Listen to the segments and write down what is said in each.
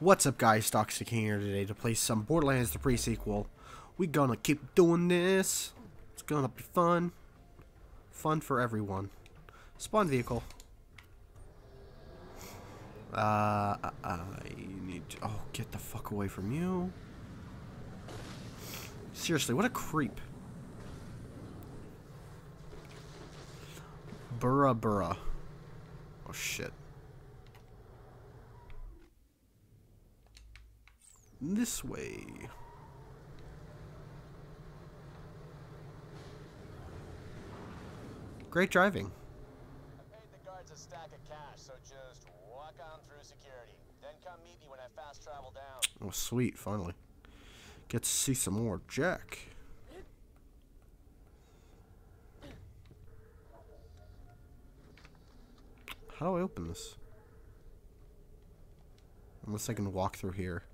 What's up guys, Doxdy King here today to play some Borderlands the pre-sequel. We gonna keep doing this. It's gonna be fun. Fun for everyone. Spawn vehicle. Uh, I need to, oh, get the fuck away from you. Seriously, what a creep. Burra burra. Oh shit. This way. Great driving. I paid the guards a stack of cash, so just walk on through security. Then come meet me when I fast travel down. Oh, sweet, finally. Get to see some more Jack. How do I open this? Unless I can walk through here.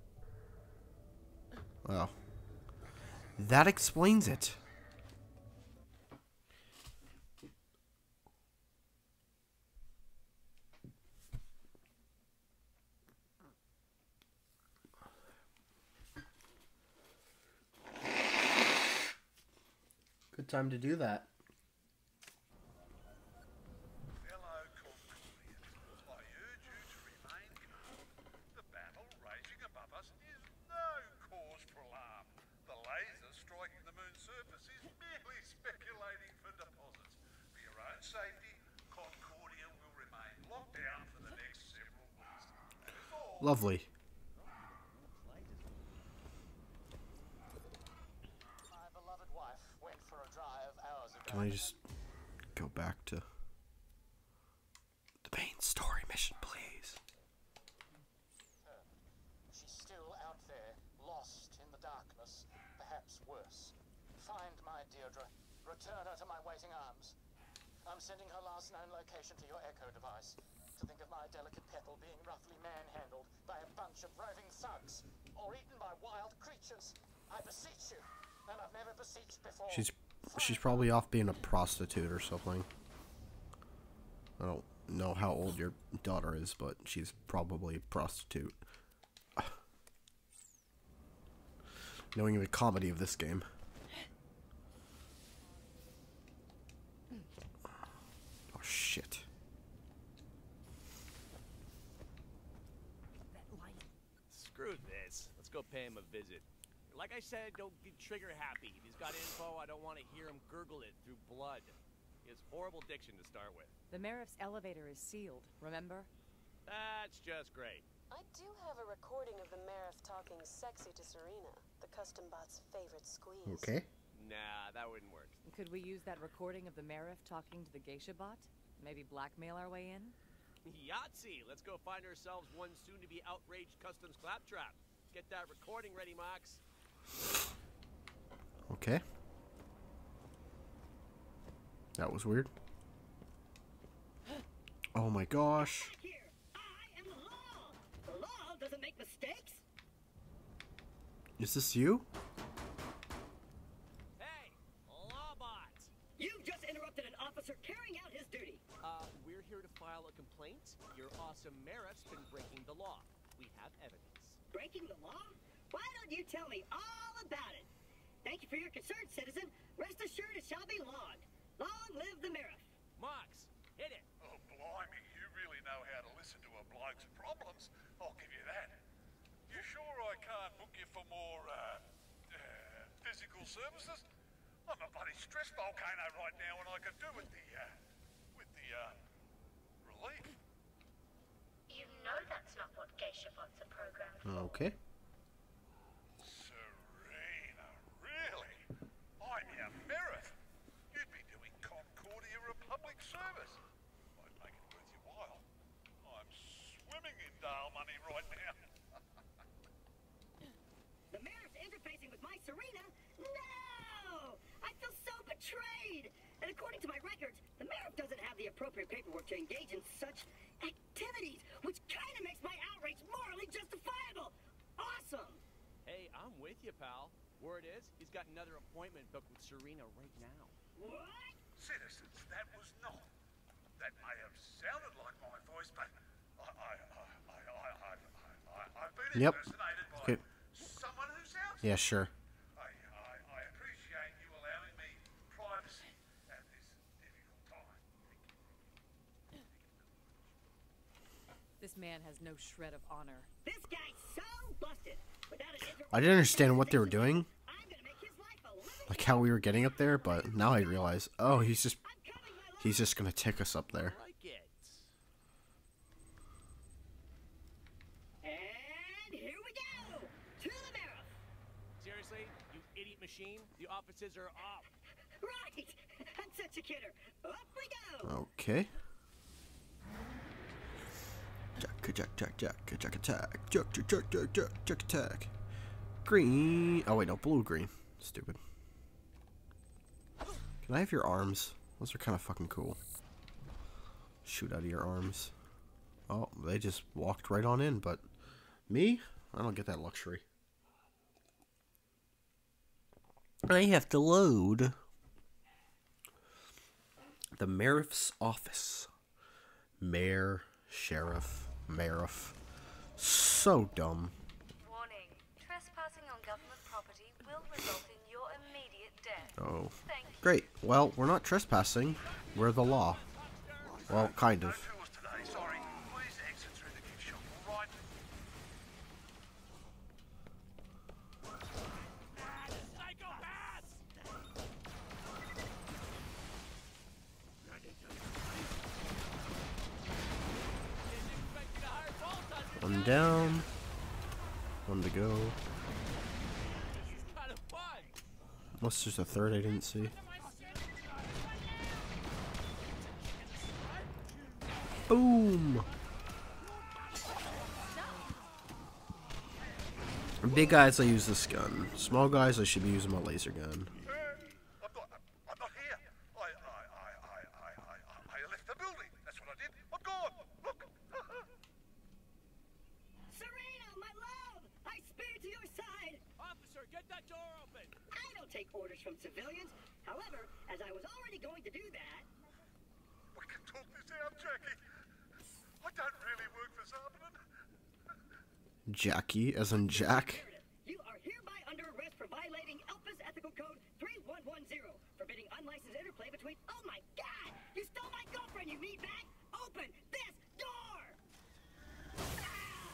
Well, that explains it. Good time to do that. Hello, Cornelius. I urge you to remain calm. The battle raging above us is no cause for alarm. The laser striking the moon's surface is merely speculating for deposits. For your own safety, Concordia will remain locked down for the next several weeks. That is all. Lovely. My beloved wife went for a drive hours ago. Can I just go back to the main story mission, please? She's still out there, lost in the darkness, perhaps worse. Find my Deirdre. Return her to my waiting arms. I'm sending her last known location to your echo device. To think of my delicate petal being roughly manhandled by a bunch of roving thugs, or eaten by wild creatures. I beseech you, and I've never beseeched before. She's she's probably off being a prostitute or something. I don't know how old your daughter is, but she's probably a prostitute. Knowing the comedy of this game. Oh shit. Screw this. Let's go pay him a visit. Like I said, don't get trigger happy. If he's got info, I don't want to hear him gurgle it through blood. He has horrible diction to start with. The Meriff's elevator is sealed, remember? That's just great. I do have a recording of the Meriff talking sexy to Serena, the custom bot's favorite squeeze. Okay. Nah, that wouldn't work. Could we use that recording of the Meriff talking to the geisha bot? Maybe blackmail our way in? Yahtzee! Let's go find ourselves one soon-to-be outraged customs claptrap. Get that recording ready, Mox. Okay. That was weird. Oh my gosh. I am the law. The law doesn't make mistakes. Is this you? Hey! Lawbot! You just interrupted an officer carrying out his duty. Uh, we're here to file a complaint. Your awesome Meriff's been breaking the law. We have evidence. Breaking the law? Why don't you tell me all about it? Thank you for your concern, citizen. Rest assured it shall be logged. Long live the Meriff. Mox, hit it! Oh, blimey, you really know how to listen to a bloke's problems. I'll give you that. You sure I can't book you for more, uh, uh physical services? I'm a bloody stress volcano right now, and I could do with the, uh, with the, uh, relief. You know that's not what geisha bots are programmed for. Okay. Serena, really? I'm your Meriff. You'd be doing Concordia Republic service. Might make it worth your while. I'm swimming in Dahl money right now. The Meriff's interfacing with my Serena? No! I feel so betrayed! And according to my records, the Meriff doesn't have the appropriate paperwork to engage in such activities, which kind of makes my outrage morally justifiable. Awesome! Hey, I'm with you, pal. Word is, he's got another appointment booked with Serena right now. What? Citizens, that was not. That may have sounded like my voice, but I, I, I, I, I, I, I, I've been Yep. impersonated by Okay. someone who sounds Yeah, sure. I, I, I appreciate you allowing me privacy at this difficult time. This man has no shred of honor. This guy's I didn't understand what they were doing, I'm gonna make his life a living like how we were getting up there, but now I realize, oh, he's just I'm coming, my love. he's just gonna take us up there. And here we go! To the marrow! Seriously, you idiot machine? The offices are off. Right! I'm such a kidder. Up we go! Okay. Jack, jack, jack, jack, jack attack. Jack, jack, jack, jack, jack, jack attack. Green. Oh wait, no, blue green. Stupid. Can I have your arms? Those are kind of fucking cool. Shoot out of your arms. Oh, they just walked right on in, but me? I don't get that luxury. I have to load the Meriff's office. Mayor, sheriff, meriff. So dumb. Warning. Trespassing on government property will result in your immediate death. Oh. Thank. Great. Well, we're not trespassing. We're the law. Well, kind of. tours today, sorry. Please exit through the gift shop, all right? Psychopaths! Didn't expect you to hire vault hunters. One down. One to go. Unless there's a third I didn't see. Boom! Big guys, I use this gun. Small guys, I should be using my laser gun. Uh, I'm not, I'm not here. I, I, I, I, I, I, I left the building. That's what I did. I'm gone. Look. Serena, my love! I spear to your side! Officer, get that door open. I don't take orders from civilians. However, as I was already going to do that, we can talk this out, Jackie. I don't really work for Zarpedon. Jackie, as in Jack. You are hereby under arrest for violating Elpis Ethical Code 3110, forbidding unlicensed interplay between. Oh my god! You stole my girlfriend, you meatbag! Open this door!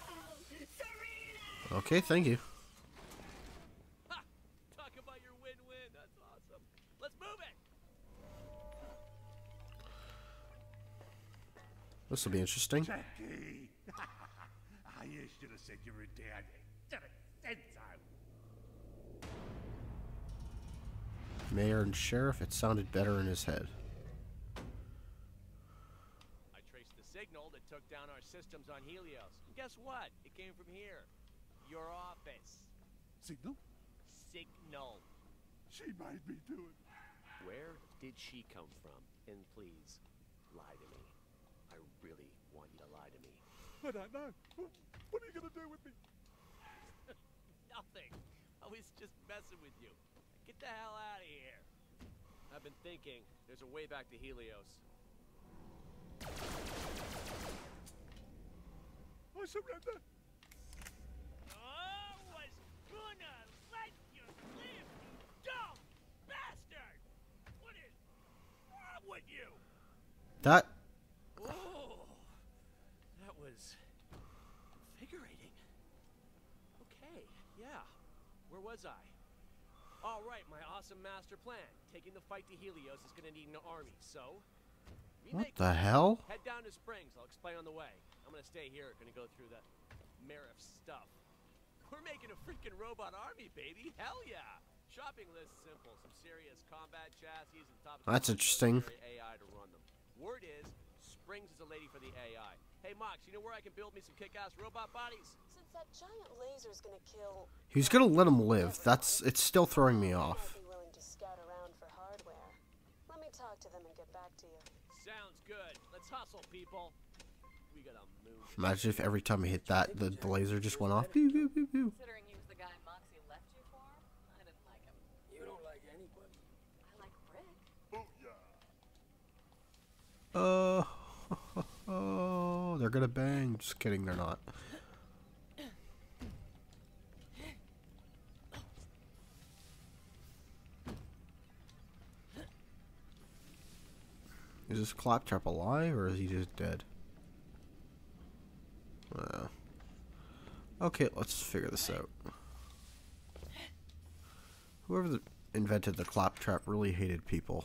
Oh, Serena! Okay, thank you. Ha! Talk about your win-win. That's awesome. Let's move it. This will be interesting. Jackie! you should have said you were dead. Should have said so. Mayor and sheriff, it sounded better in his head. I traced the signal that took down our systems on Helios. And guess what? It came from here. Your office. Signal? Signal. She made me do it. Where did she come from? And please, lie to me. I really want you to lie to me. I don't know. What, what are you going to do with me? Nothing. I was just messing with you. Get the hell out of here. I've been thinking. There's a way back to Helios. I surrender. I was gonna let you live, you dumb bastard! What is wrong with you? That Oh, that was invigorating. Okay, yeah. Where was I? All right, my awesome master plan. Taking the fight to Helios is gonna need an army, so. what the hell? Head down to Springs. I'll explain on the way. I'm gonna stay here. Gonna go through the Meriff stuff. We're making a freaking robot army, baby. Hell yeah! Shopping list simple. Some serious combat chassis and top. That's interesting. AI to run them. Word is, Springs is a lady for the AI. Hey, Mox, you know where I can build me some kick-ass robot bodies? Since that giant laser's gonna kill, He's gonna let him live. That's it's still throwing me off. might be willing to scout around for hardware. Let me talk to them and get back to you. Sounds good. Let's hustle, people. We gotta move. Imagine if every time I hit that, the, the laser just went off. Pew, pew, pew, pew. Considering he was the guy Moxxi left you for, I didn't like him. You don't like anybody. I like Brick. Uh, they're gonna bang. Just kidding, they're not. Is this claptrap alive or is he just dead? Well, okay, let's figure this out. Whoever the invented the claptrap really hated people.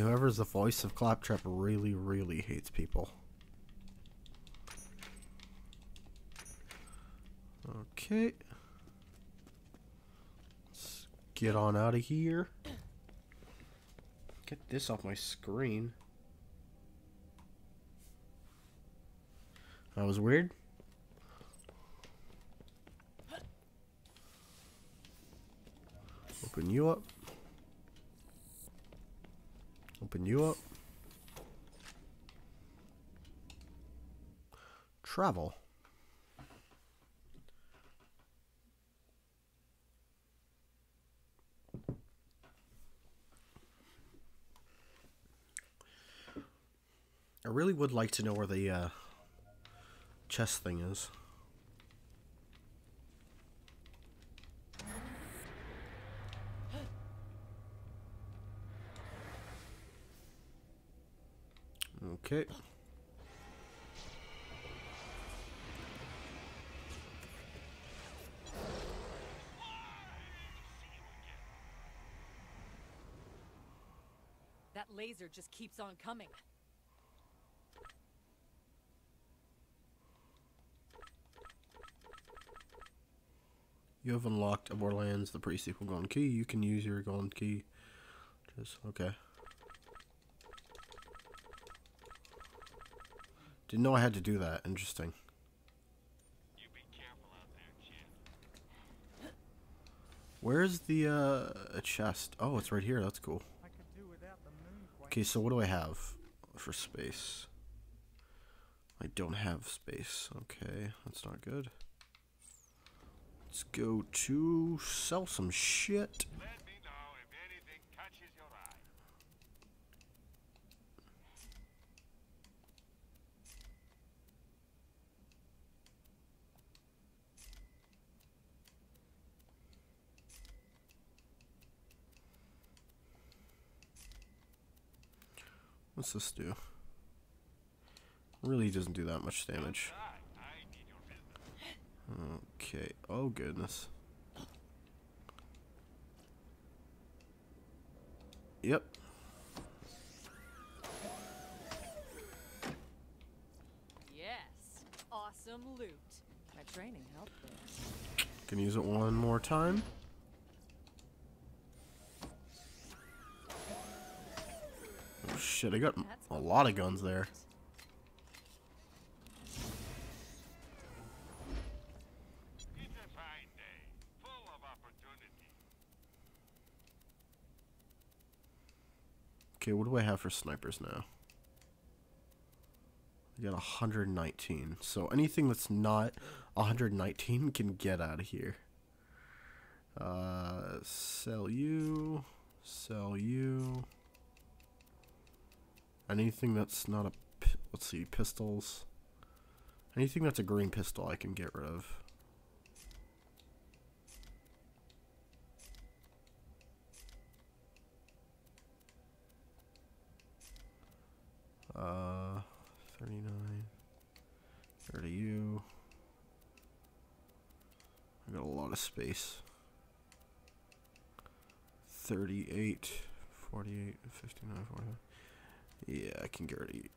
Whoever's the voice of Claptrap really, really hates people. Okay. Let's get on out of here. Get this off my screen. That was weird. Open you up. Open you up. Travel. I really would like to know where the uh, chest thing is. Okay. That laser just keeps on coming. You have unlocked a Borderlands the pre-sequel Golden Key. You can use your Golden Key. Just okay. Didn't know I had to do that. Interesting. Where's the uh, chest? Oh, it's right here. That's cool. Okay, so what do I have for space? I don't have space. Okay, that's not good. Let's go to sell some shit. What's this do? Really doesn't do that much damage. Okay. Oh, goodness. Yep. Yes. Awesome loot. My training helped there. Can use it one more time. Shit, I got a lot of guns there. Okay, what do I have for snipers now? I got 119. So anything that's not 119 can get out of here. Uh, sell you. Sell you. Anything that's not a... Let's see, pistols. Anything that's a green pistol I can get rid of. Uh, 39. 30 you. I got a lot of space. 38, 48, 59, 45. Yeah, I can get rid of you.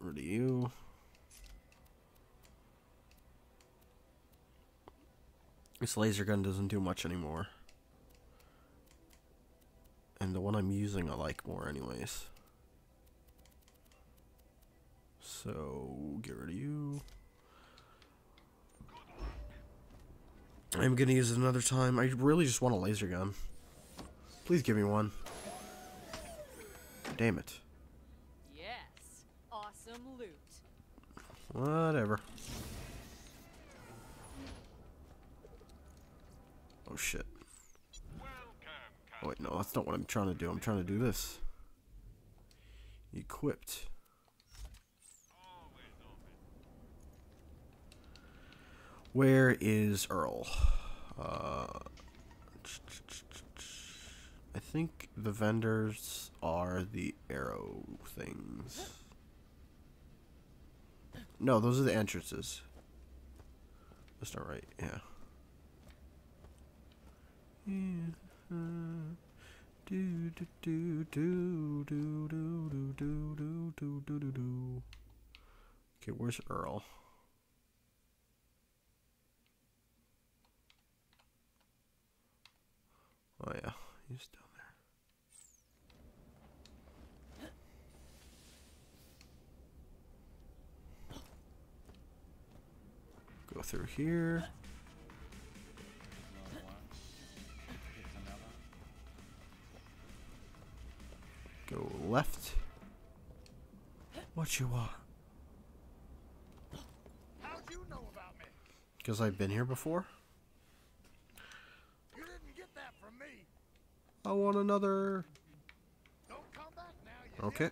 Rid of you. This laser gun doesn't do much anymore. And the one I'm using I like more anyways. So, get rid of you. I'm gonna use it another time. I really just want a laser gun. Please give me one. Damn it. Yes. Awesome loot. Whatever. Oh shit. Oh wait, no, that's not what I'm trying to do. I'm trying to do this. Equipped. Where is Earl? Uh, I think the vendors are the arrow things. No, those are the entrances. That's not right. Yeah. Yeah. Do do do do do do do do do do do do do. Okay, where's Earl? Oh yeah, he's down Go through here. Go left. What you want? How'd you know about me? Because I've been here before. You didn't get that from me. I want another. Don't come back now, Okay.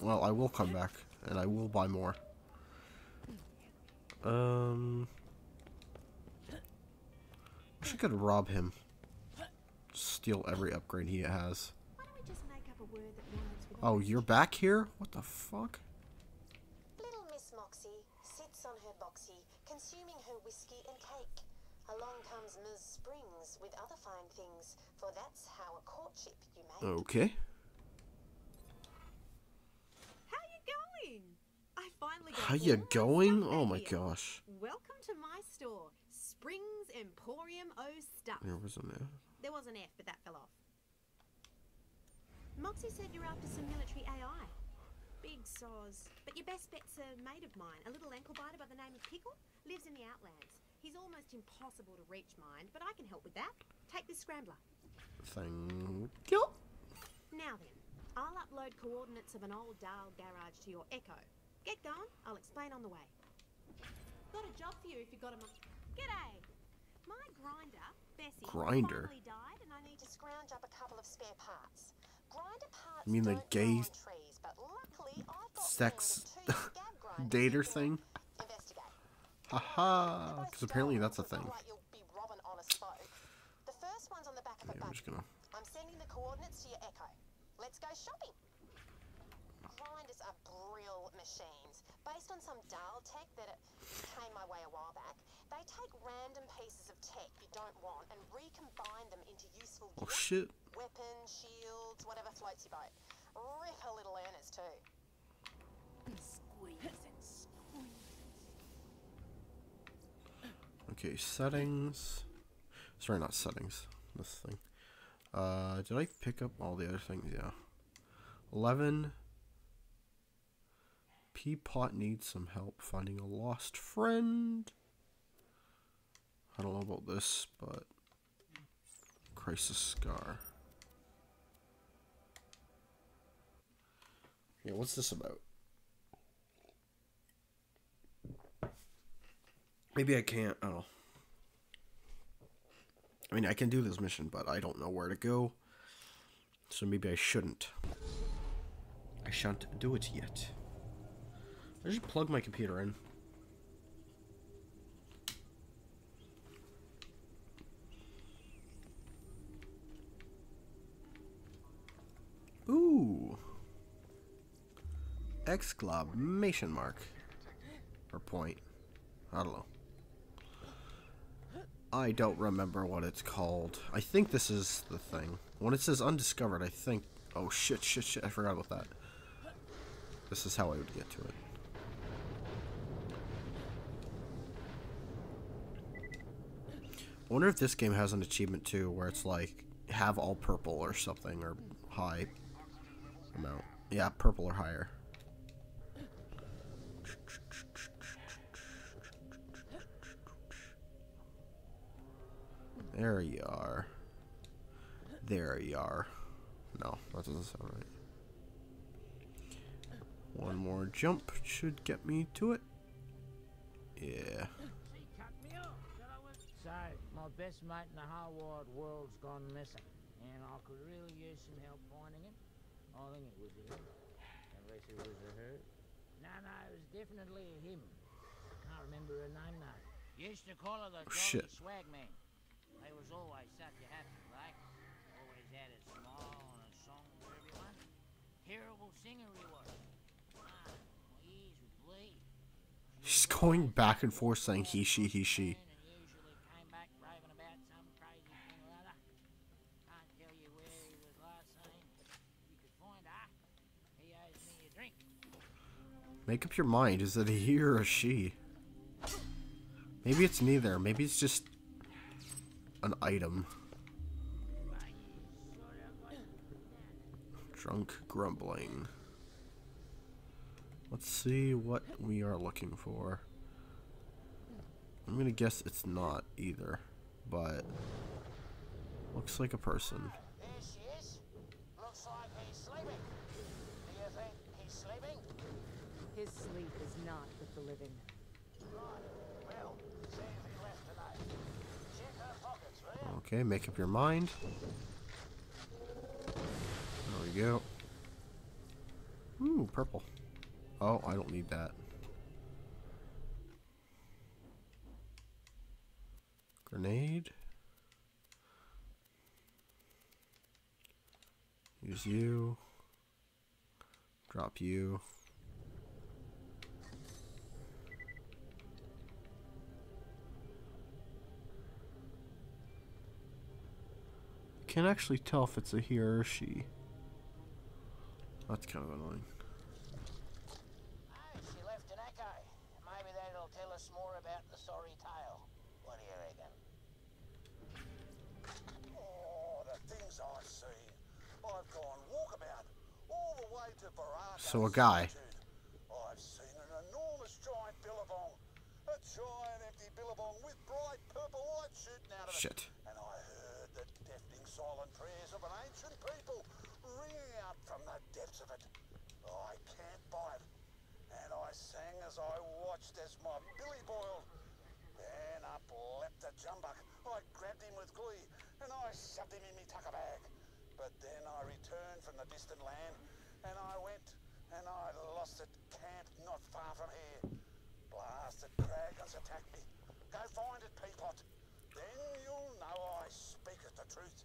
Well, I will come back and I will buy more. Um. Wish I could rob him. Steal every upgrade he has. Why don't we just make up a word that rhymes with Oh, you're back here? What the fuck? Little Miss Moxxi sits on her boxy, consuming her whiskey and cake. Along comes Ms. Springs with other fine things, for that's how a courtship you make. Okay. How you going? I finally got How you going? Oh my here. gosh. Welcome to my store, Springs Emporium O Stuff. There was an F. There was an F, but that fell off. Moxxi said you're after some military AI. Big soz. But your best bet's a mate of mine, a little ankle biter by the name of Pickle, lives in the Outlands. He's almost impossible to reach, mind, but I can help with that. Take this scrambler. Thank you. Now then, I'll upload coordinates of an old Dahl garage to your Echo. Get going, I'll explain on the way. Got a job for you if you got a mo- G'day! My grinder, Bessie, Grinder? finally died and I need To scrounge up a couple of spare parts. Grinder parts You mean the gay trees, but luckily I've got sex plans of two scab grinders dater thing? Haha. Because apparently that's a thing. Not like you'll be robbing honest folk. The first one's on the back of a Yeah, I'm just gonna. I'm sending the coordinates to your Echo. Let's go shopping. Grinders are brill machines. Based on some Dahl tech that came my way a while back, they take random pieces of tech you don't want and recombine them into useful Oh shit. Weapons, shields, whatever floats your boat. Rip a little earners too. Squeeze and squeeze. Okay, settings. Sorry, not settings. This thing. Uh, did I pick up all the other things? Yeah. 11. Peapot needs some help finding a lost friend. I don't know about this, but. Crisis Scar. Yeah, what's this about? Maybe I can't. I don't know. I mean, I can do this mission, but I don't know where to go. So maybe I shouldn't. I shan't do it yet. I should plug my computer in. Ooh. Exclamation mark. Or point. I don't know. I don't remember what it's called. I think this is the thing. When it says undiscovered, I think... Oh, shit, shit, shit. I forgot about that. This is how I would get to it. I wonder if this game has an achievement too, where it's like, have all purple or something, or high amount. Yeah, purple or higher. There you are. There you are. No, that doesn't sound right. One more jump should get me to it. Yeah. So, my best mate in the whole wide world's gone missing, and I could really use some help finding him. I think it was a him. Unless it was a her. No, no, it was definitely a him. I can't remember her name though. Used to call her the shit. Jolly Swag Man. They was always such a happy bloke. Always had a smile and a song for everyone. Terrible singer he was. Ah, my ears would bleed. She's going back and forth saying he, she, he, she. And usually came back raving about some crazy thing or other. Can't tell you where he was last seen. You could find her. He owes me a drink. Make up your mind. Is it a he or a she? Maybe it's neither. Maybe it's just an item. Drunk grumbling. Let's see what we are looking for. I'm gonna guess it's not either, but looks like a person. You? Okay, make up your mind. There we go. Ooh, purple. Oh, I don't need that. Grenade. Use you. Drop you. Can't actually tell if it's a he or a she. That's kind of annoying. Hey, she left an echo. Maybe that'll tell us more about the sorry tale. What do you reckon? Oh, the things I've seen. I've gone walkabout all the way to Baraka. So a guy. I've seen an enormous giant billabong. A giant empty billabong with bright purple light shooting out of Shit. it. And The deafening silent prayers of an ancient people ringing out from the depths of it. I can't buy it. And I sang as I watched as my billy boiled. Then up leapt the jumbuck. I grabbed him with glee and I shoved him in me tucker bag. But then I returned from the distant land and I went and I lost it camp not far from here. Blasted dragons attacked me. Go find it, Peapot. Then you'll know I speaketh the truth.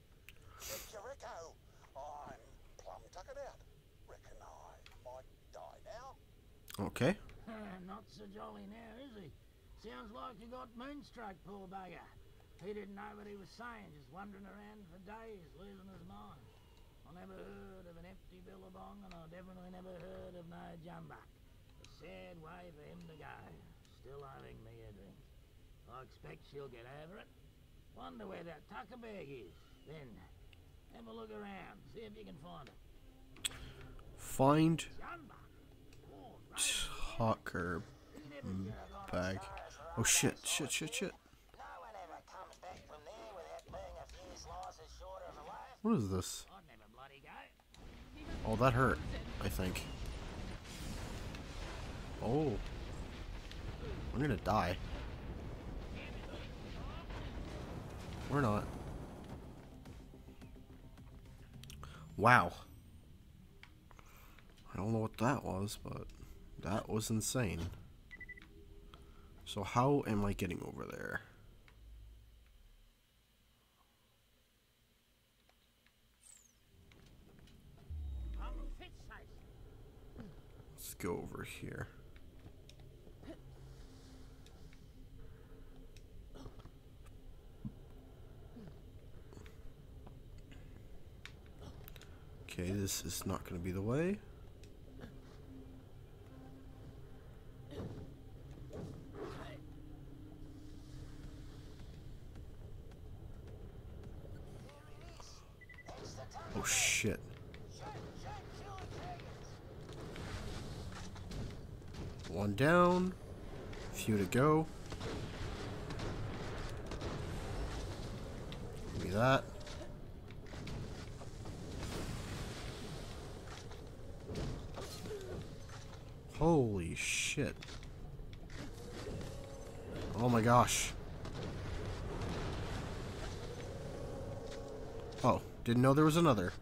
Check your echo. I'm plumb tuckered out. Reckon I might die now. Okay. Not so jolly now, is he? Sounds like you got moonstruck, poor bugger. He didn't know what he was saying, just wandering around for days, losing his mind. I never heard of an empty billabong, and I definitely never heard of no jumbuck. A sad way for him to go. Still owing me a drink. I expect she'll get over it. Wonder where that tucker bag is. Then, have a look around, see if you can find it. Find Tucker mm, bag. Oh shit, shit, shit, shit. No comes back from there without being a few slices short of a. What is this? I'd never bloody go. Oh, that hurt, I think. Oh. I'm gonna die. We're not. Wow. I don't know what that was, but that was insane. So how am I getting over there? Let's go over here. Okay, this is not going to be the way. Oh shit. One down. Few to go. Give me that. Holy shit. Oh my gosh. Oh, didn't know there was another.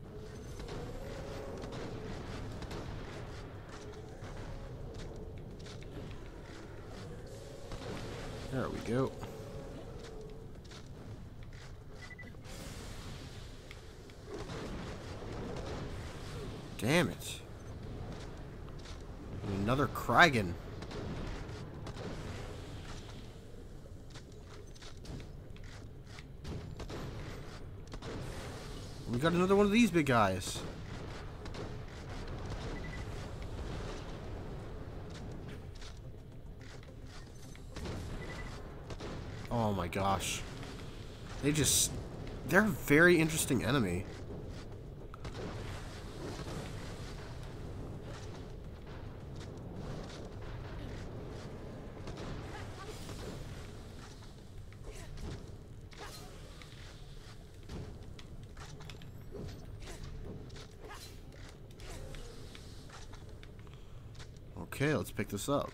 There we go. Damn it. Another Kraggon. We got another one of these big guys. Oh my gosh. They just... They're a very interesting enemy. Okay, let's pick this up.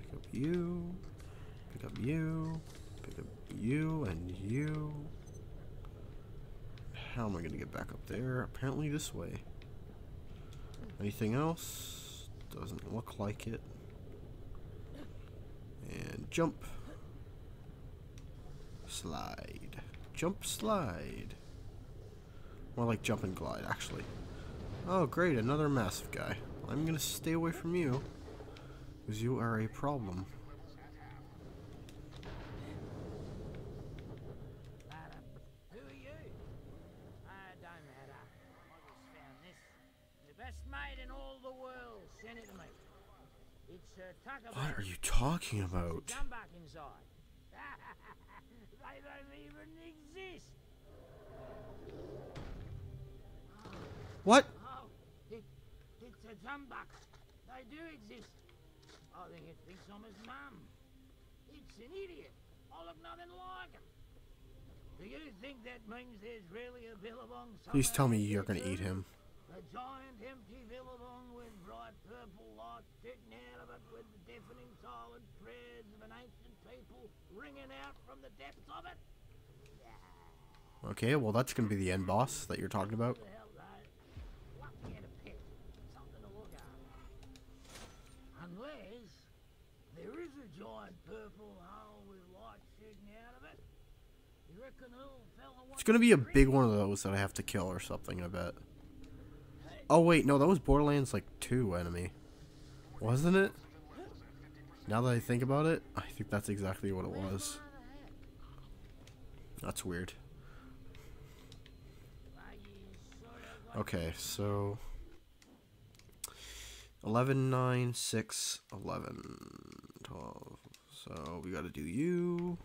Pick up you. Pick up you. Pick up you and you. How am I going to get back up there? Apparently this way. Anything else? Doesn't look like it. And jump. Slide. Jump, slide. More like jump and glide, actually. Oh, great, another massive guy. I'm gonna stay away from you. Because you are a problem. Who are you? Ah, don't matter. I just found this. The best mate in all the world sent it to me. It's a tugger What are you talking about? Jumbuck inside. they don't even exist. What? Oh, it, it's a jumbuck. They do exist. I think it thinks I'm his mum. It's an idiot. I look nothing like him. Do you think that means there's really a billabong Please tell me you're gonna eat him. A giant empty billabong with bright purple light out of it with the deafening silent prayers of an ancient people ringing out from the depths of it? Okay, well that's gonna be the end boss that you're talking about. It's gonna be a big one of those that I have to kill or something, I bet. Oh wait, no, that was Borderlands like 2 enemy. Wasn't it? Now that I think about it, I think that's exactly what it was. That's weird. Okay, so 11, 9, 6, 11, 12. So we gotta do you.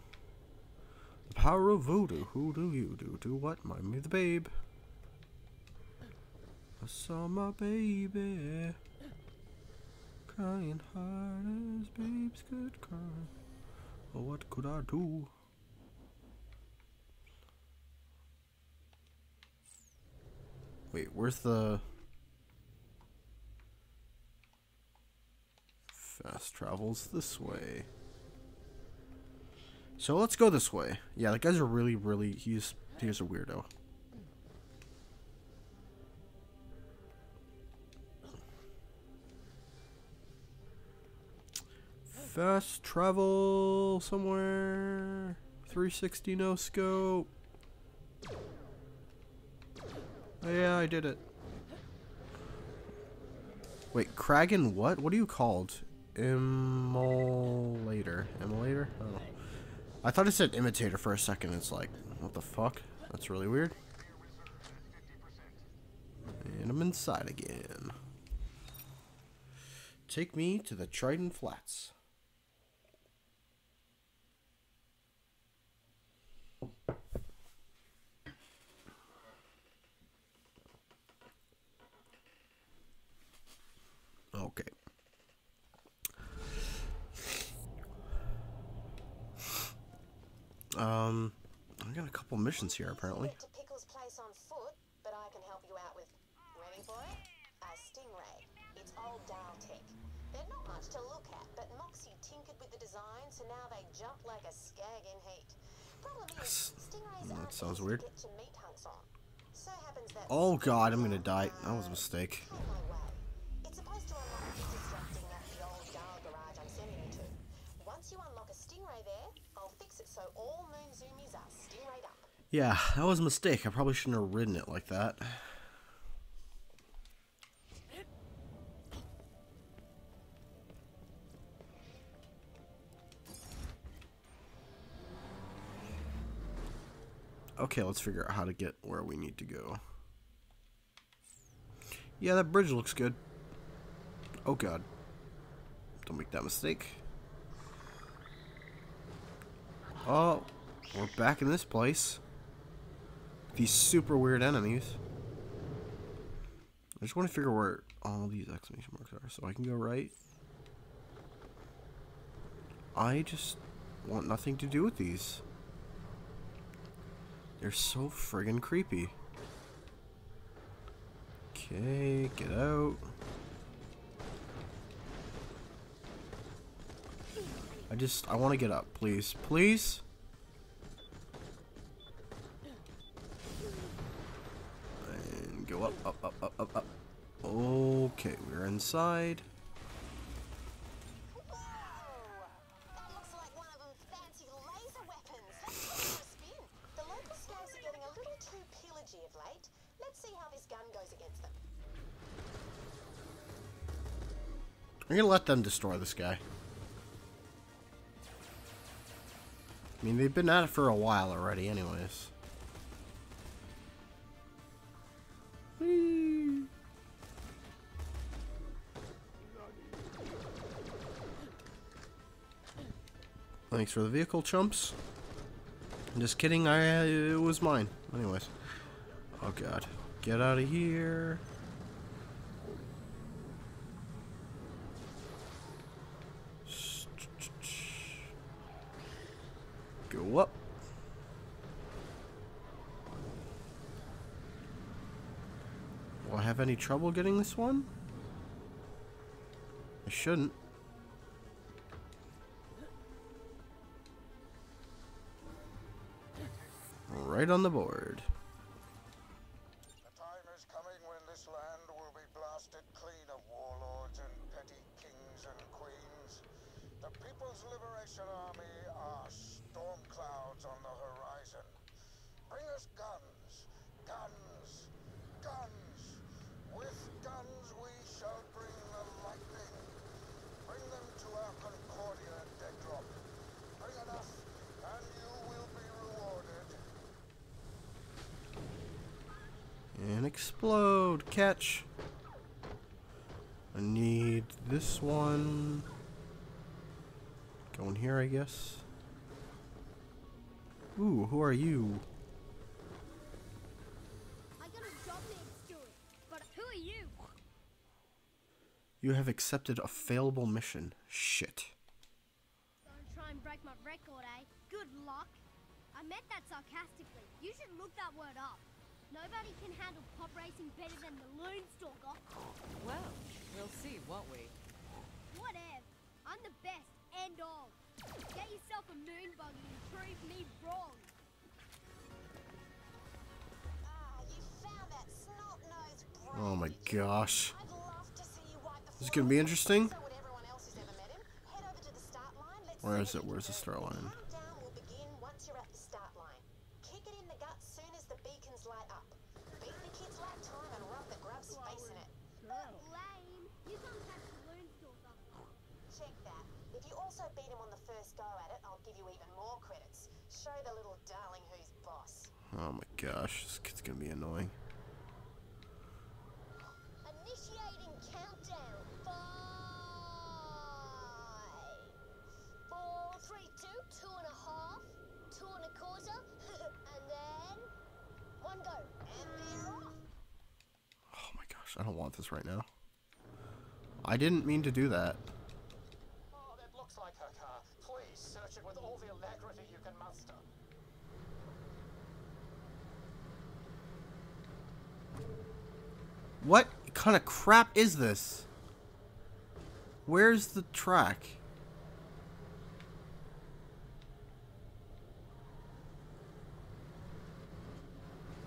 The power of voodoo. Who do you do? Do what? Mind me the babe. I saw my baby crying hard as babes could cry. Oh, what could I do? Wait, where's the fast travels this way? So let's go this way. Yeah, that guy's a really, really he's he's a weirdo. Fast travel somewhere. 360 no scope. Oh, yeah, I did it. Wait, Kraggon what? What are you called? Immolator. Immolator? Oh. I thought it said imitator for a second. It's like, what the fuck? That's really weird. And I'm inside again. Take me to the Triton Flats. Okay. Um, I got a couple missions here apparently. To Pickle's place on foot, but I can help you out with. Ready for? A stingray. It's old Dahl tech. They're not much to look at, but Moxxi tinkered with the design, so now they jump like a skag in heat. Problem is, stingrays That sounds weird. to get your meat hunts on. So happens that Oh god, I'm gonna die. That was a mistake. it's supposed to unlock the distracting at the old Dahl garage I'm sending you to. Once stingray there. I'll fix it so all moon zoomies are up. Yeah, that was a mistake. I probably shouldn't have ridden it like that. Okay, let's figure out how to get where we need to go. Yeah, that bridge looks good. Oh god. Don't make that mistake. Oh, we're back in this place. These super weird enemies. I just want to figure where all these exclamation marks are. So I can go right. I just want nothing to do with these. They're so friggin' creepy. Okay, get out. I just, I want to get up, please. Please? And go up, up, up, up, up, up. Okay, we're inside. That looks like one of them fancy laser weapons. Let's put it on a spin. The local scouts are getting a little too pillagey of late. Let's see how this gun goes against them. I'm gonna let them destroy this guy. I mean, they've been at it for a while already, anyways. Thanks for the vehicle, chumps. Just kidding, I it was mine. Anyways. Oh god. Get out of here. Go up. Will I have any trouble getting this one? I shouldn't. Right on the board. The time is coming when this land will be blasted clean of warlords and petty kings and queens. The People's Liberation Army are storm clouds on the horizon. Bring us guns, guns, guns. With guns we shall bring the lightning. Bring them to our Concordia dead drop. Bring enough, and you will be rewarded. And I need this one. Going here, I guess. Ooh, who are you? I got a job to it. But who are you? You have accepted a failable mission. Shit. Don't try and break my record, eh? Good luck. I meant that sarcastically. You should look that word up. Nobody can handle pop racing better than the Loonstalker. Well, we'll see, won't we? Whatever. I'm the best, end all. Get yourself a moon buggy and prove me wrong. Ah, you found that snot-nosed. Oh my gosh. I'd love to see you wipe the This is floor gonna be interesting. So would everyone else who's ever met him. Head over to the start line. Let's Where see is what it? Where's the do. start line? Countdown will begin once you're at the start line. Kick it in the gut soon as the beacons light up. Beat the kid's lap time and rub the grub's face in it. Lame. You can't catch the Loonstalker. Check that. If you also beat him on the first go at it, I'll give you even more credits. Show the little darling who's boss. Oh my gosh, this kid's gonna be annoying. Initiating countdown. Five, four, three, two, two and a half, two and a quarter, and then one go. And they're off. Oh my gosh, I don't want this right now. I didn't mean to do that. Oh, that looks like her car. Please search it with all the alacrity you can muster. What kind of crap is this? Where's the track?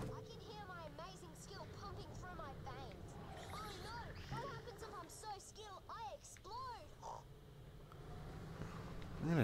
I can hear my amazing skill pumping through my veins. Oh no! What happens if I'm so skilled I explode? I'm gonna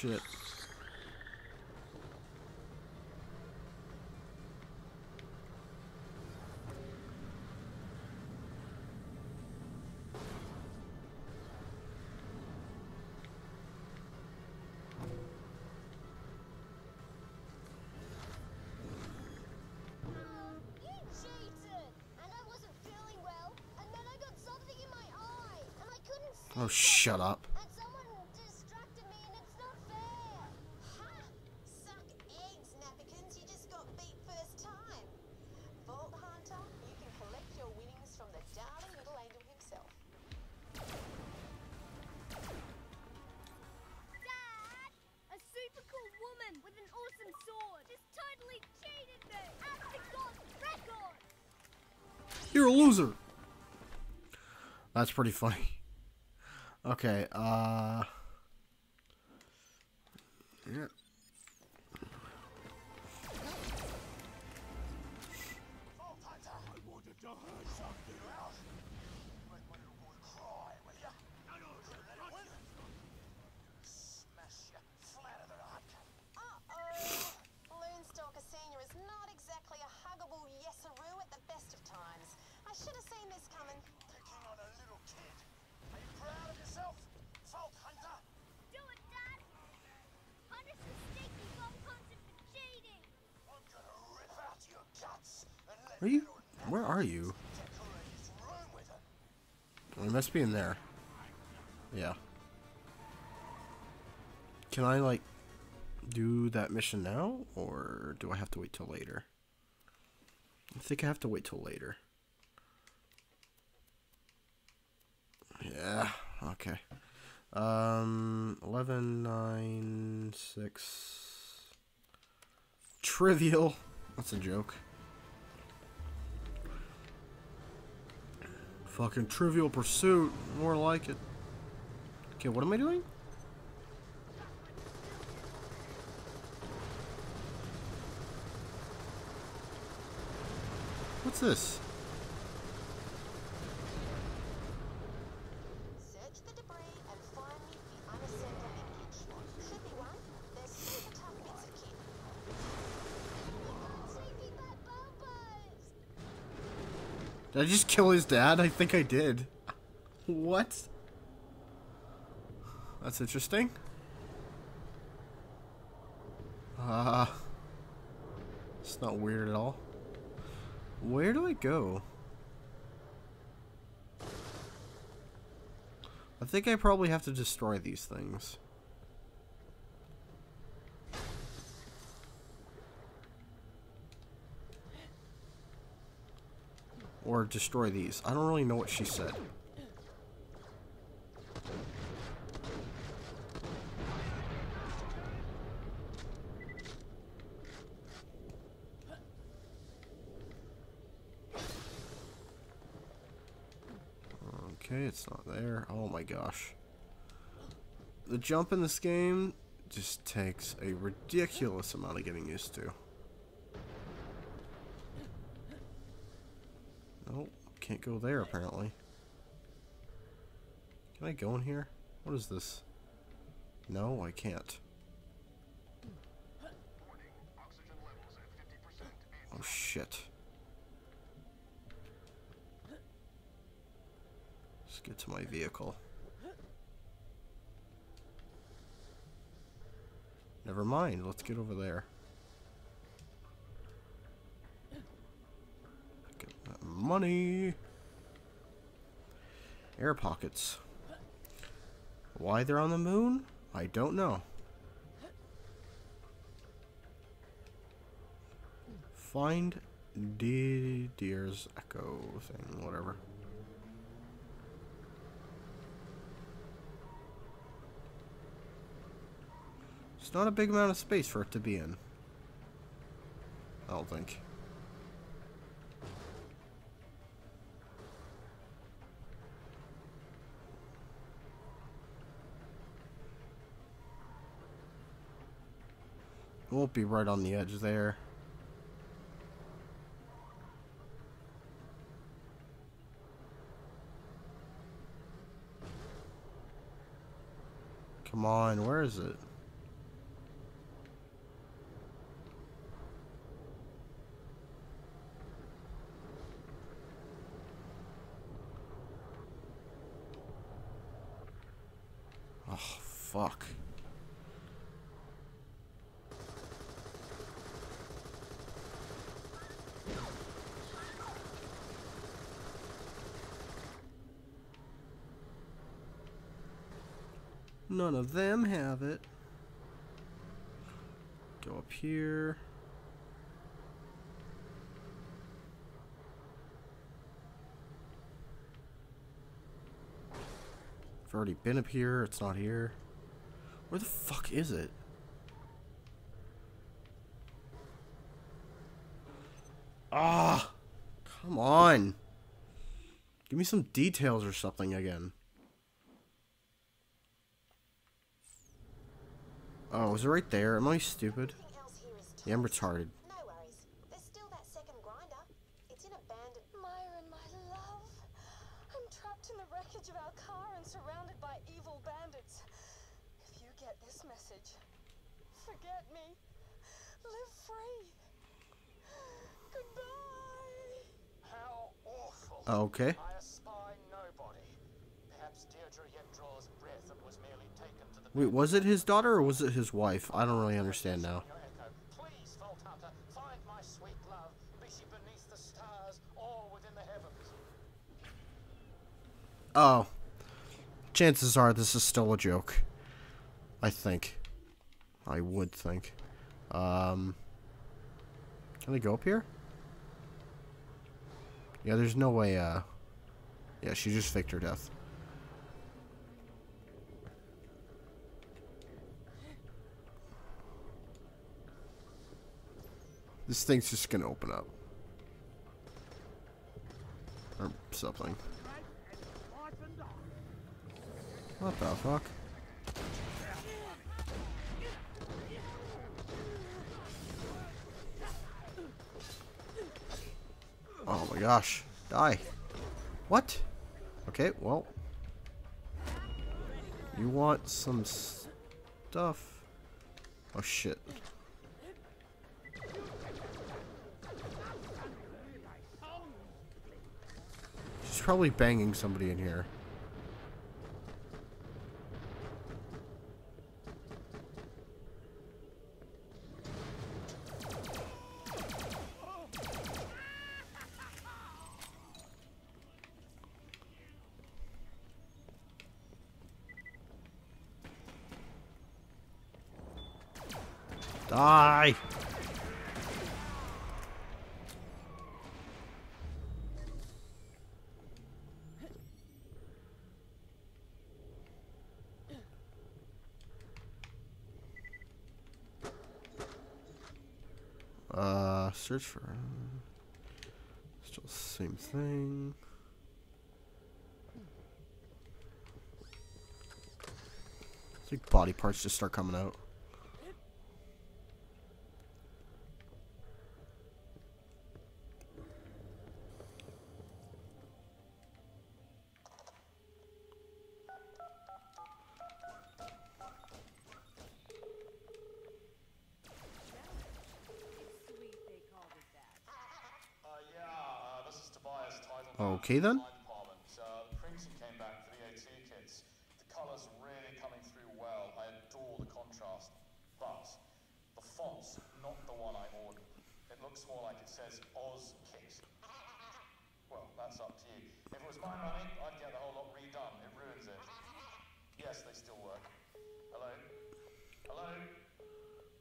see. Oh, shut up. That's pretty funny. Okay, uh. Must be in there. Yeah. Can I, like, do that mission now? Or do I have to wait till later? I think I have to wait till later. Yeah, okay. Um, 11, 9, 6. Trivial. That's a joke. Fucking Trivial Pursuit. More like it. Okay, what am I doing? What's this? Search the debris and find me the unassembler linkage. Should be one. There's super tough bits of kit. Taking back Bobo's! Did I just kill his dad? I think I did. What? That's interesting. Ah. Uh, it's not weird at all. Where do I go? I think I probably have to destroy these things. Or destroy these. I don't really know what she said. Okay, it's not there. Oh my gosh. The jump in this game just takes a ridiculous amount of getting used to. Can't go there apparently. Can I go in here? What is this? No, I can't. Oh shit. Let's get to my vehicle. Never mind, let's get over there. Get that money. Air pockets. Why they're on the moon? I don't know. Find Deirdre's Echo thing, whatever. It's not a big amount of space for it to be in. I don't think. We'll be right on the edge there. Come on, where is it? Oh, fuck. None of them have it. Go up here. I've already been up here. It's not here. Where the fuck is it? Ah! Come on. Give me some details or something again. Oh, is it right there? Am I stupid? Yeah, I'm retarded. No worries. There's still that second grinder. It's in abandoned. Myron, my love. I'm trapped in the wreckage of our car and surrounded by evil bandits. If you get this message, forget me. Live free. Goodbye. How awful. Okay. I espy nobody. Perhaps Deirdre yet draws breath and was merely taken to the Wait, was it his daughter or was it his wife? I don't really understand now. your echo. Please, Vault Hunter, find my sweet love. Be she beneath the stars or within the heavens. Oh. Chances are this is still a joke. I think. I would think. Um. Can I go up here? Yeah, there's no way, uh. Yeah, she just faked her death. This thing's just gonna open up. Or something. What the fuck? Oh my gosh. Die. What? Okay, well. You want some stuff? Oh shit. Probably banging somebody in here. Die! Uh, search for. Uh, still same thing. It's like body parts just start coming out. Hello? Hello?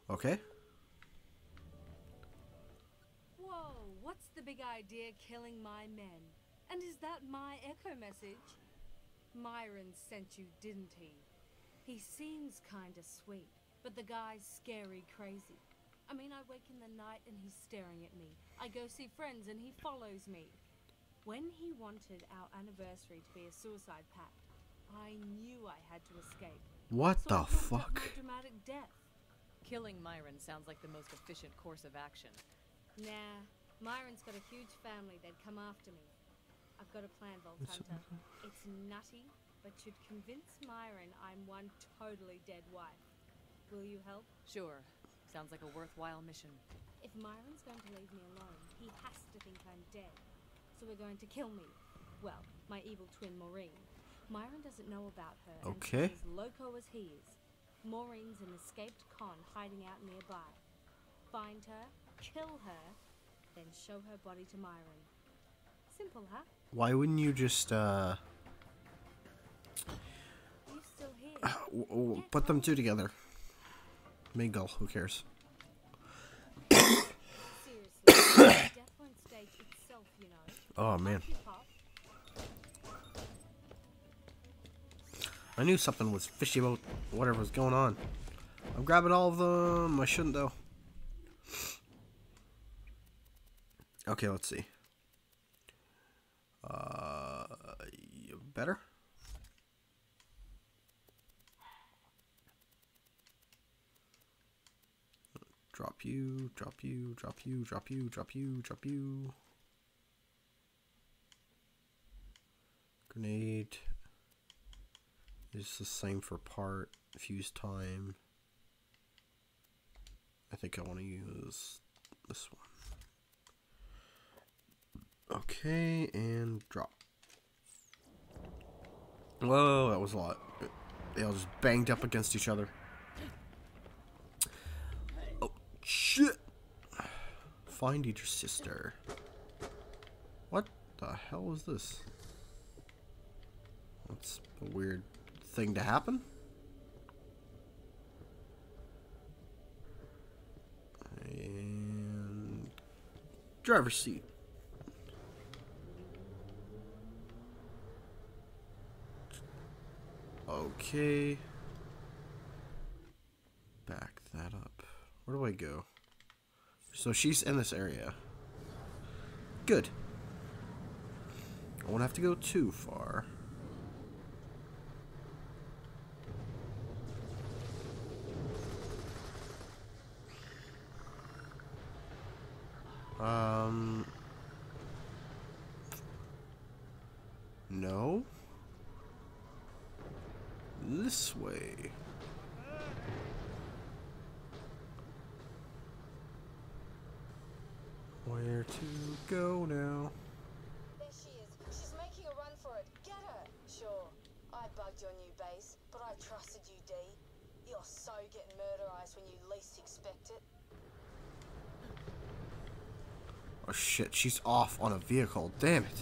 Okay. Whoa, what's the big idea killing my men? And is that my echo message? Myron sent you, didn't he? He seems kinda sweet, but the guy's scary crazy. I mean, I wake in the night and he's staring at me. I go see friends and he follows me. When he wanted our anniversary to be a suicide pact, I knew I had to escape. What So the I fuck? my dramatic death. Killing Myron sounds like the most efficient course of action. Nah, Myron's got a huge family. They'd come after me. I've got a plan, Vault It's- Hunter. It's nutty, but should convince Myron I'm one totally dead wife. Will you help? Sure. Sounds like a worthwhile mission. If Myron's going to leave me alone, he has to think I'm dead. So we're going to kill me. Well, my evil twin Maureen. Myron doesn't know about her. Okay. And she's loco as he is. Maureen's an escaped con hiding out nearby. Find her, kill her, then show her body to Myron. Simple, huh? Why wouldn't you just uh You still here? w- w- put them two together? Mingle, who cares? Seriously, death won't stage itself, you know. Oh man. I knew something was fishy about whatever was going on. I'm grabbing all of them. I shouldn't though. Okay, let's see. Uh, better. Drop you, drop you, drop you, drop you, drop you, drop you. Grenade is the same for part, fuse time. I think I want to use this one. Okay, and drop. Whoa, that was a lot. They all just banged up against each other. Oh, shit! Find your sister. What the hell was this? That's a weird thing to happen. And driver's seat. Okay. Back that up. Where do I go? So she's in this area. Good. I won't have to go too far. Um. No. This way. Where to go now? There she is. She's making a run for it. Get her! Sure, I bugged your new base, but I trusted you, D. You're so getting murderized when you least expect it. Oh shit, she's off on a vehicle. Damn it.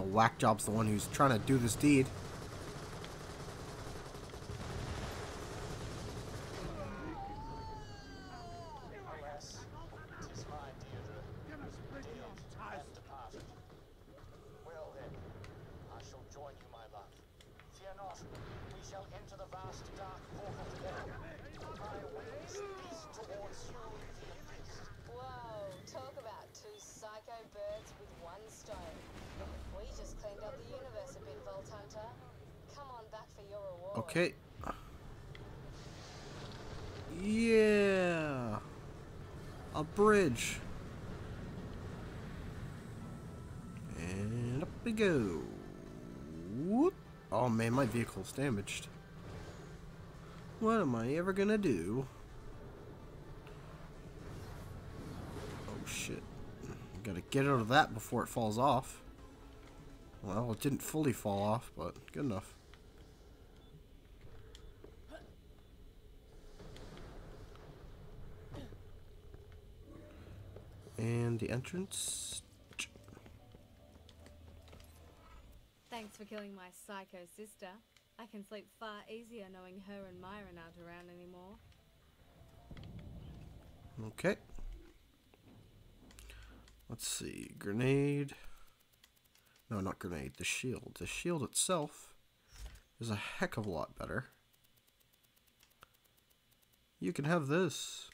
portal together. My wings east towards you, the abyss. Whoa, talk about two psycho birds with one stone. We just cleaned up the universe a bit, Vault Hunter. Come on back for your reward. Okay. Yeah. A bridge. And up we go. Whoop. Oh man, my vehicle's damaged. What am I ever gonna do? Oh shit. Gotta get out of that before it falls off. Well, it didn't fully fall off, but good enough. And the entrance. Thanks for killing my psycho sister. I can sleep far easier knowing her and Myron aren't around anymore. Okay. Let's see. Grenade. No, not grenade. The shield. The shield itself is a heck of a lot better. You can have this.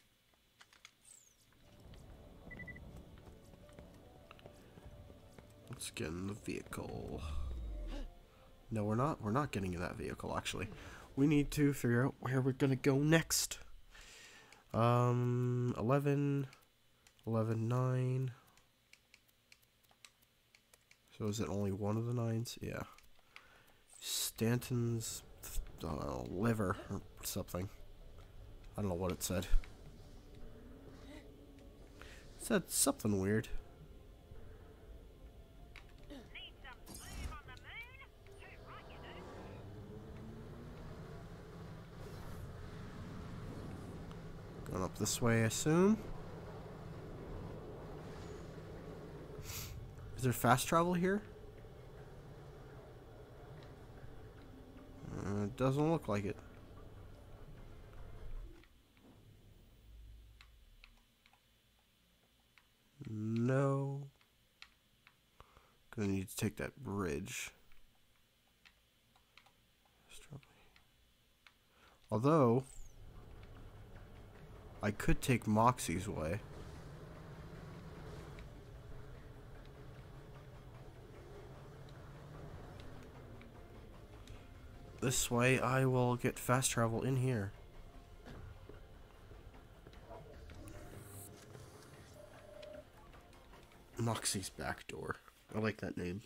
Let's get in the vehicle. No, we're not. We're not getting in that vehicle, actually. We need to figure out where we're going to go next. Um, 11, 11, 9. So is it only one of the nines? Yeah. Stanton's liver or something. I don't know what it said. It said something weird. Going up this way, I assume. There fast travel here? Uh, it doesn't look like it. No. Gonna need to take that bridge. Although, I could take Moxxi's way. This way I will get fast travel in here. Moxxi's back door. I like that name.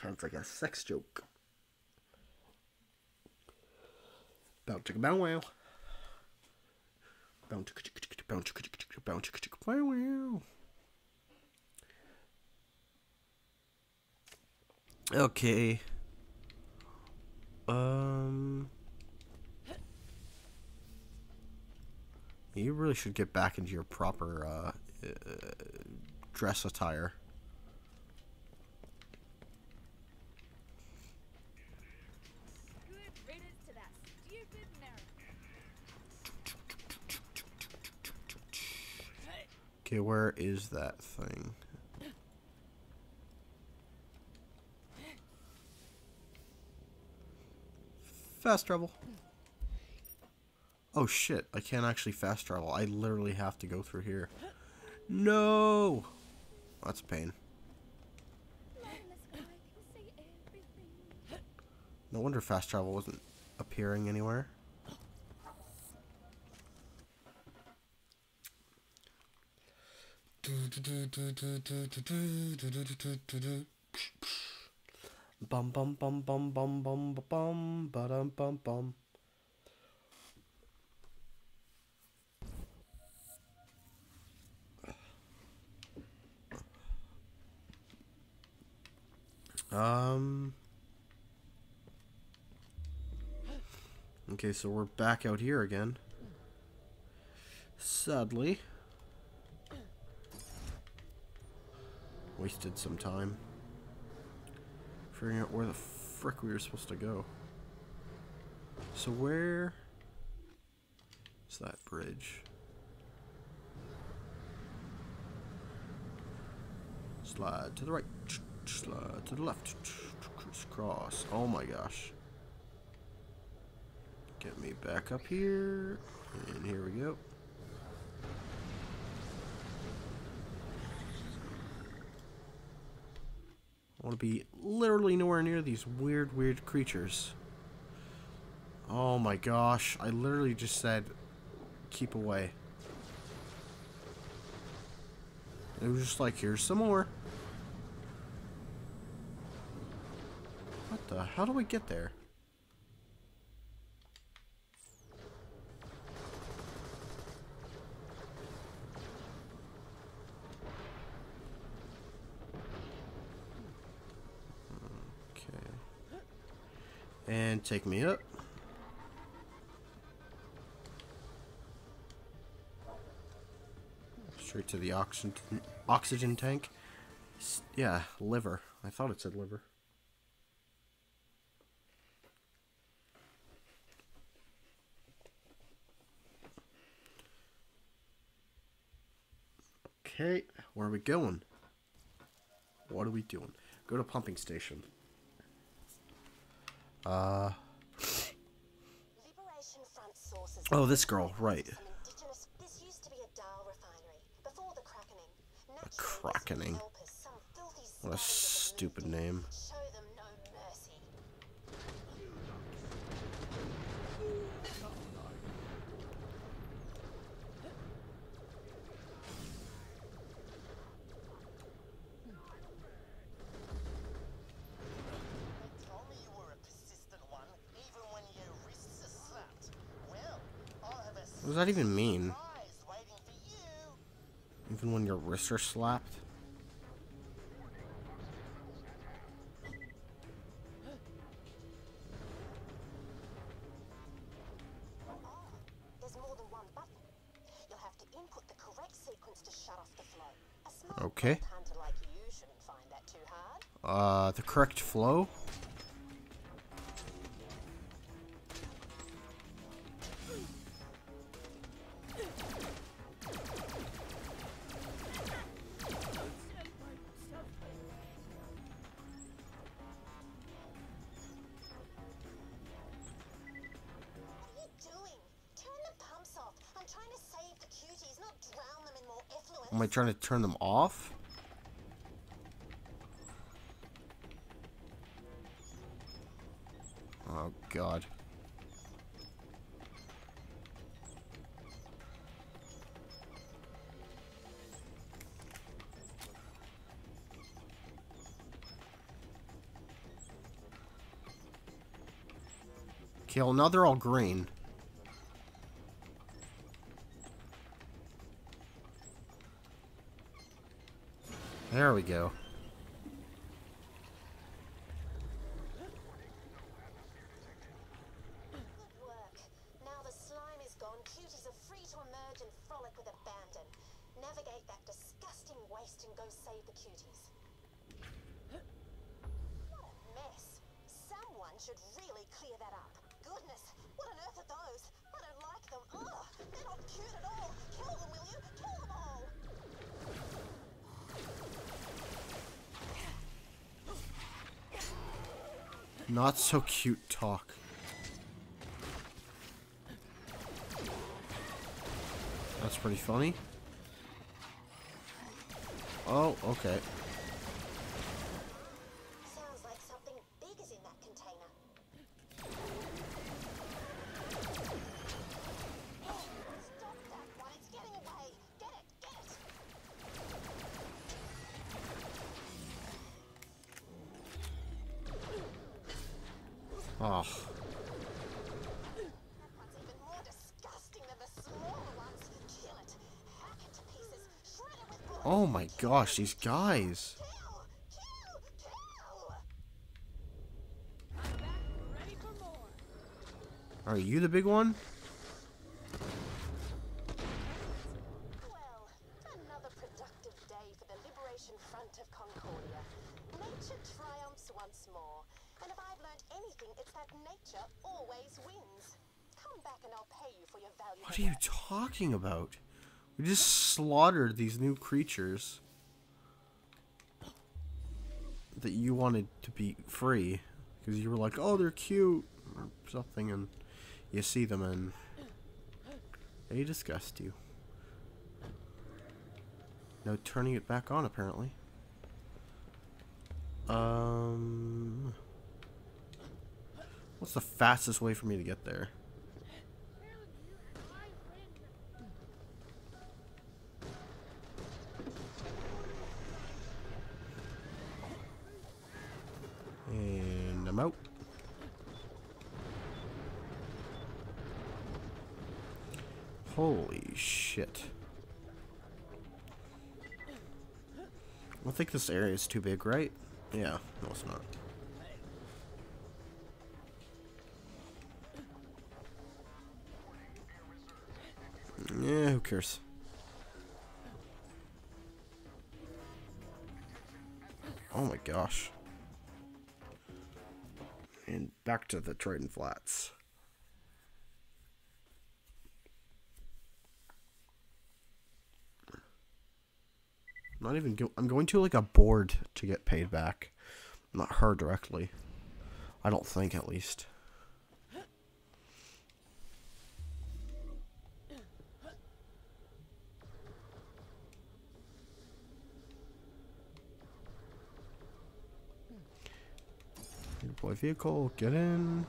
Sounds like a sex joke. Bow chicka bow wow. Bow chicka chicka chicka bow chicka chicka chicka chicka chicka bow wow. Okay. Um. You really should get back into your proper uh, uh, dress attire. Okay, where is that thing? Fast travel. Oh shit, I can't actually fast travel. I literally have to go through here. No! That's a pain. No wonder fast travel wasn't appearing anywhere. Bum bum bum bum bum bum bum ba dum bum bum. Um. Okay, so we're back out here again. Sadly. Wasted some time. Figuring out where the frick we were supposed to go. So where is that bridge? Slide to the right. Slide to the left. Crisscross. Oh my gosh. Get me back up here. And here we go. I want to be literally nowhere near these weird, weird creatures. Oh my gosh. I literally just said, keep away. It was just like, here's some more. What the? How do we get there? Take me up. Straight to the oxygen oxygen tank. S yeah, liver. I thought it said liver. Okay, where are we going? What are we doing? Go to pumping station. Uh. Oh, this girl, right. A Krakening. What a stupid name. Does that even mean? Even when your wrists are slapped? There's more than one button. Trying to turn them off? Oh, God. Okay, well, now they're all green. There we go. Not so cute talk. That's pretty funny. Oh, okay. Back these guys. Are you the big one? What are you talking about? We just slaughtered these new creatures wanted to be free because you were like, "Oh, they're cute" or something, and you see them and they disgust you. No turning it back on, apparently. Um, what's the fastest way for me to get there? And I'm out. Holy shit. I think this area is too big, right? Yeah, no it's not. Yeah, who cares? Oh my gosh. And back to the Triton Flats. Not even go I'm going to like a board to get paid back. Not her directly. I don't think at least. Deploy vehicle, get in.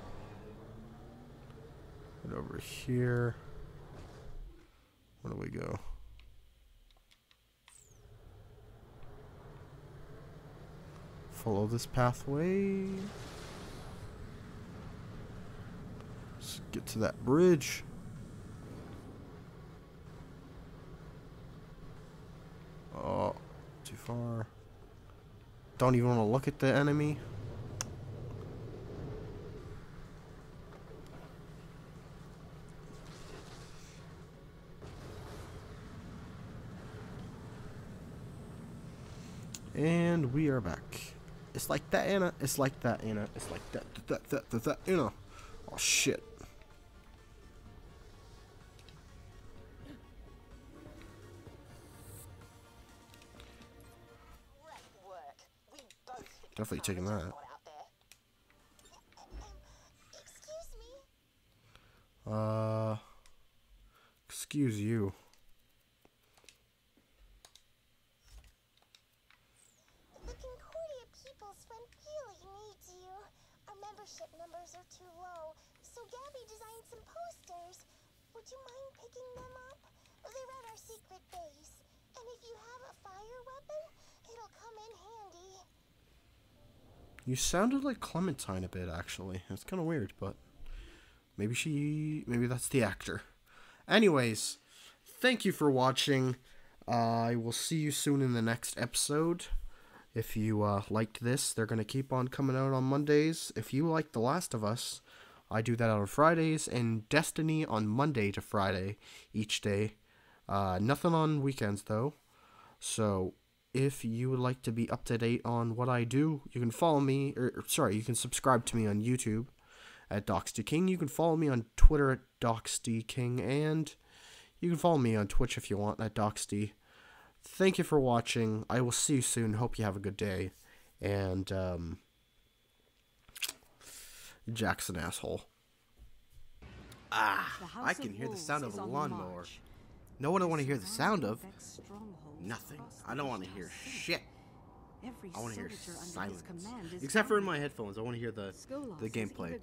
Get over here. Where do we go? follow this pathway. Let's get to that bridge. Oh, too far. Don't even want to look at the enemy. And we are back. It's like that, Anna. It's like that, Anna. It's like that, that, that, that, that, Anna. Oh, shit. Definitely taking that. Uh, excuse you. The Concordia People's Fund really needs you. Our membership numbers are too low, so Gabby designed some posters. Would you mind picking them up? They're at our secret base. And if you have a fire weapon, it'll come in handy. You sounded like Clementine a bit, actually. It's kind of weird, but maybe she, maybe that's the actor. Anyways, thank you for watching. Uh, I will see you soon in the next episode. If you uh, liked this, they're gonna keep on coming out on Mondays. If you like The Last of Us, I do that on Fridays, and Destiny on Monday to Friday each day. Uh, nothing on weekends though. So if you would like to be up to date on what I do, you can follow me, or, or sorry, you can subscribe to me on YouTube at DoxdyKing. You can follow me on Twitter at DoxdyKing, and you can follow me on Twitch if you want at Doxdy. Thank you for watching. I will see you soon. Hope you have a good day. And, um, Jackson asshole. Ah, I can hear the sound of a lawnmower. Know what I want to hear the sound of? Nothing. I don't want to hear shit. I want to hear silence. Except for in my headphones. I want to hear the Skolas the has gameplay.